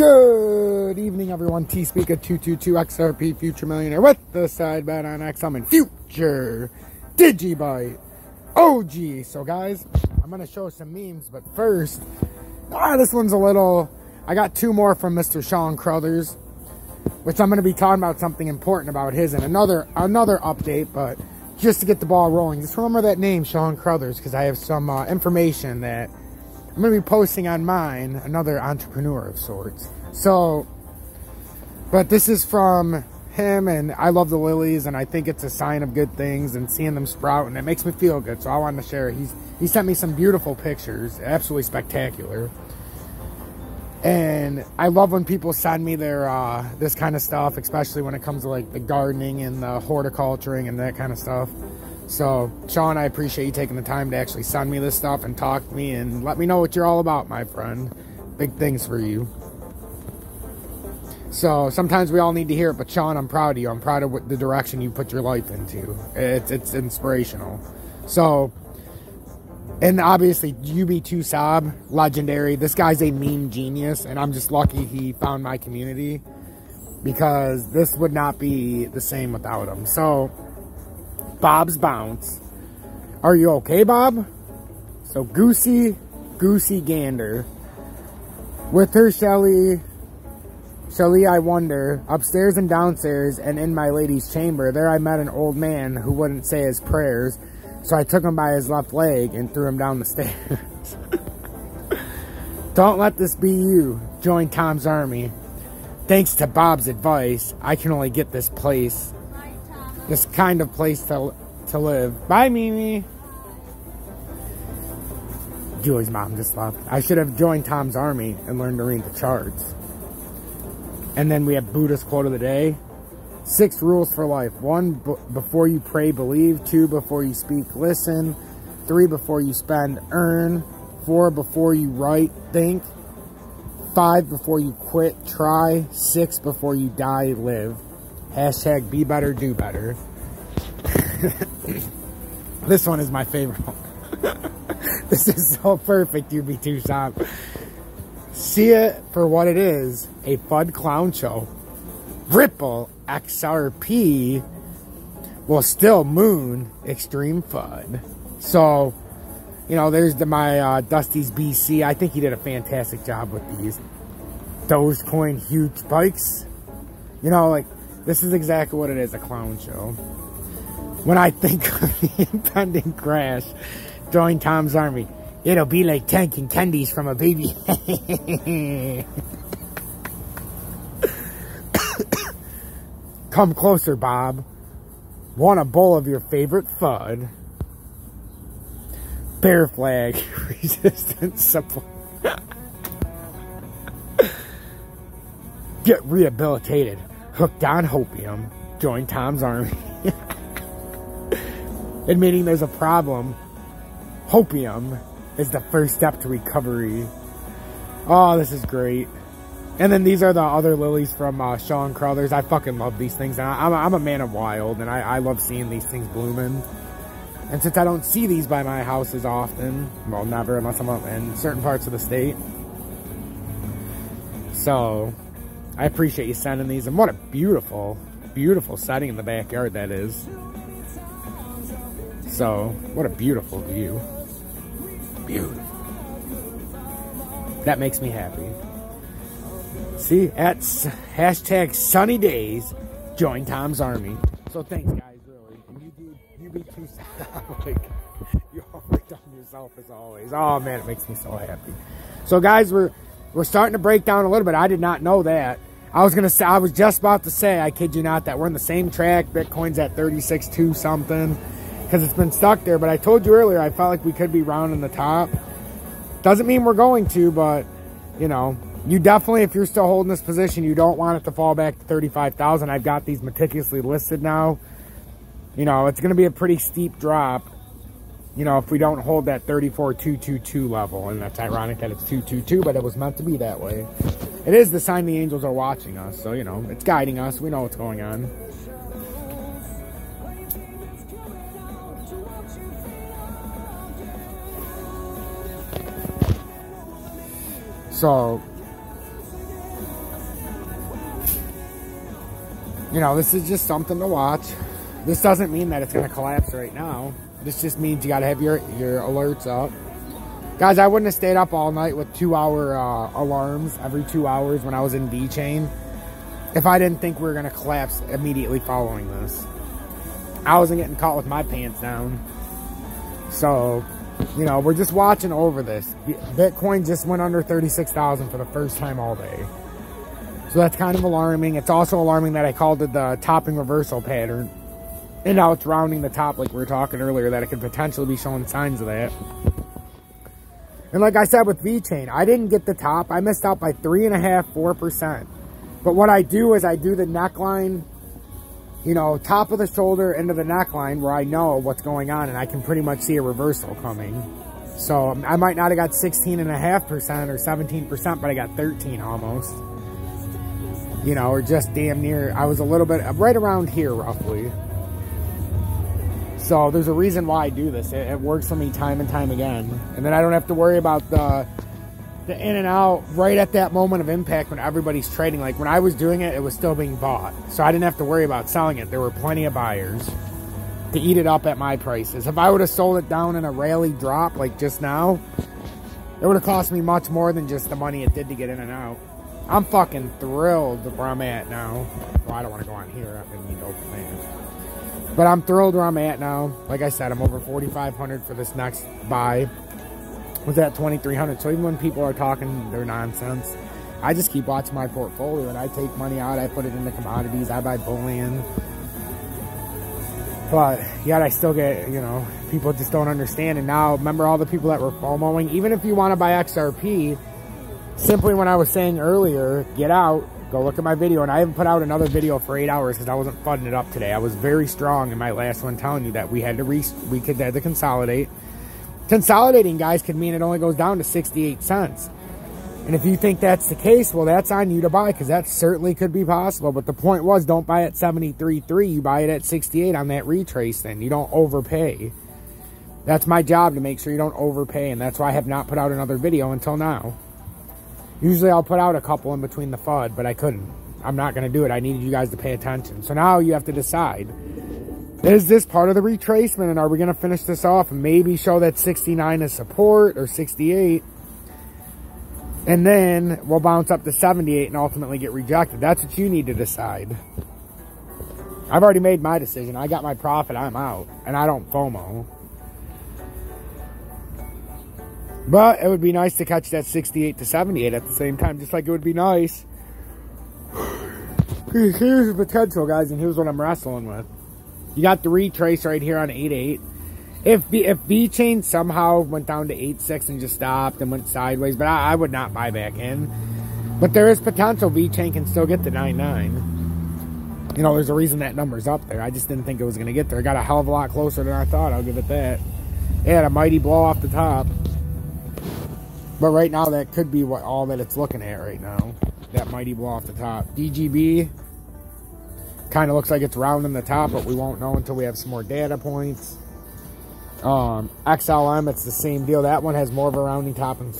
Good evening, everyone. T Speaker 222 XRP Future Millionaire with the side bet on X. I'm in Future Digibyte OG. So, guys, I'm going to show some memes, but first, ah, this one's a little. I got two more from Mr. Sean Crothers, which I'm going to be talking about something important about his and another another update, but just to get the ball rolling, just remember that name, Sean Crothers, because I have some uh, information that I'm going to be posting on mine, another entrepreneur of sorts. So, but this is from him, and I love the lilies, and I think it's a sign of good things, and seeing them sprout, and it makes me feel good. So I wanted to share. He's he sent me some beautiful pictures, absolutely spectacular. And I love when people send me their uh, this kind of stuff, especially when it comes to like the gardening and the horticulturing and that kind of stuff. So, Sean, I appreciate you taking the time to actually send me this stuff and talk to me and let me know what you're all about, my friend. Big things for you. So, sometimes we all need to hear it, but Sean, I'm proud of you. I'm proud of the direction you put your life into. It's, it's inspirational. So, and obviously, UB2 Sob, legendary. This guy's a meme genius, and I'm just lucky he found my community because this would not be the same without him. So, Bob's Bounce. Are you okay, Bob? So Goosey, Goosey Gander. With her Shelly, Shelly I wonder, upstairs and downstairs and in my lady's chamber, there I met an old man who wouldn't say his prayers, so I took him by his left leg and threw him down the stairs. Don't let this be you. Join Tom's army. Thanks to Bob's advice, I can only get this place this kind of place to, to live. Bye, Mimi. Julie's mom just left. I should have joined Tom's army and learned to read the charts. And then we have Buddha's quote of the day. Six rules for life. One, before you pray, believe. Two, before you speak, listen. Three, before you spend, earn. Four, before you write, think. Five, before you quit, try. Six, before you die, live. Hashtag be better, do better. this one is my favorite this is so perfect, UB2 shop. See it for what it is, a FUD clown show. Ripple XRP will still moon Extreme FUD. So, you know, there's the, my uh, Dusty's BC. I think he did a fantastic job with these. Dogecoin huge spikes. You know, like, this is exactly what it is, a clown show. When I think of the impending crash, join Tom's army. It'll be like tanking candies from a baby. Come closer, Bob. Want a bowl of your favorite FUD? Bear flag, resistance support. Get rehabilitated hooked on hopium, join Tom's army. Admitting there's a problem, hopium is the first step to recovery. Oh, this is great. And then these are the other lilies from uh, Sean Crothers. I fucking love these things. And I, am a, I'm a man of wild, and I, I love seeing these things blooming. And since I don't see these by my house as often, well, never unless I'm up in certain parts of the state. So, I appreciate you sending these. And what a beautiful, beautiful setting in the backyard that is. So, what a beautiful view. Beautiful. That makes me happy. See, at hashtag sunny days, join Tom's Army. So thanks, guys, really. And you do, you be too like, you on yourself as always. Oh, man, it makes me so happy. So, guys, we're, we're starting to break down a little bit. I did not know that. I was gonna say, I was just about to say, I kid you not, that we're in the same track. Bitcoin's at 36.2 something because it's been stuck there. But I told you earlier, I felt like we could be rounding the top. Doesn't mean we're going to, but you know, you definitely, if you're still holding this position, you don't want it to fall back to 35,000. I've got these meticulously listed now. You know, it's going to be a pretty steep drop you know, if we don't hold that 34222 level, and that's ironic that it's 222, but it was meant to be that way. It is the sign the angels are watching us, so, you know, it's guiding us. We know what's going on. So, you know, this is just something to watch. This doesn't mean that it's going to collapse right now. This just means you got to have your, your alerts up. Guys, I wouldn't have stayed up all night with two-hour uh, alarms every two hours when I was in VeChain if I didn't think we were going to collapse immediately following this. I wasn't getting caught with my pants down. So, you know, we're just watching over this. Bitcoin just went under 36,000 for the first time all day. So that's kind of alarming. It's also alarming that I called it the topping reversal pattern. And now it's rounding the top like we were talking earlier that it could potentially be showing signs of that. And like I said with VeChain, I didn't get the top. I missed out by 3.5%, 4%. But what I do is I do the neckline, you know, top of the shoulder into the neckline where I know what's going on and I can pretty much see a reversal coming. So um, I might not have got 16.5% or 17%, but I got 13 almost. You know, or just damn near. I was a little bit, right around here roughly. So there's a reason why I do this. It, it, works for me time and time again. And then I don't have to worry about the the in and out right at that moment of impact when everybody's trading. Like when I was doing it, it was still being bought. So I didn't have to worry about selling it. There were plenty of buyers to eat it up at my prices. If I would have sold it down in a rally drop like just now, it would have cost me much more than just the money it did to get in and out. I'm fucking thrilled where I'm at now. Well, I don't want to go on here. I need to open that. But I'm thrilled where I'm at now. Like I said, I'm over 4,500 for this next buy. Was at 2,300. So even when people are talking their nonsense, I just keep watching my portfolio and I take money out. I put it into commodities. I buy bullion. But yet I still get, you know, people just don't understand. And now, remember all the people that were FOMOing? Even if you want to buy XRP, simply when I was saying earlier, get out, Go look at my video, and I haven't put out another video for eight hours because I wasn't fudding it up today. I was very strong in my last one telling you that we had to re we could had to consolidate. Consolidating, guys, could mean it only goes down to 68 cents. And if you think that's the case, well, that's on you to buy because that certainly could be possible. But the point was, don't buy at 73.3. You buy it at 68 on that retrace then. You don't overpay. That's my job to make sure you don't overpay. And that's why I have not put out another video until now. Usually I'll put out a couple in between the FUD, but I couldn't. I'm not going to do it. I needed you guys to pay attention. So now you have to decide. Is this part of the retracement? And are we going to finish this off and maybe show that 69 is support or 68? And then we'll bounce up to 78 and ultimately get rejected. That's what you need to decide. I've already made my decision. I got my profit. I'm out. And I don't FOMO. But it would be nice to catch that 68 to 78 at the same time, just like it would be nice. Here's the potential, guys, and here's what I'm wrestling with. You got the retrace right here on 8.8. If B, if VeChain somehow went down to 8.6 and just stopped and went sideways, but I, I, would not buy back in. But there is potential VeChain can still get to 9.9. You know, there's a reason that number's up there. I just didn't think it was going to get there. It got a hell of a lot closer than I thought. I'll give it that. It had a mighty blow off the top. But right now, that could be what all that it's looking at right now. That mighty blow off the top. DGB kind of looks like it's rounding the top, but we won't know until we have some more data points. Um, XLM, it's the same deal. That one has more of a rounding top and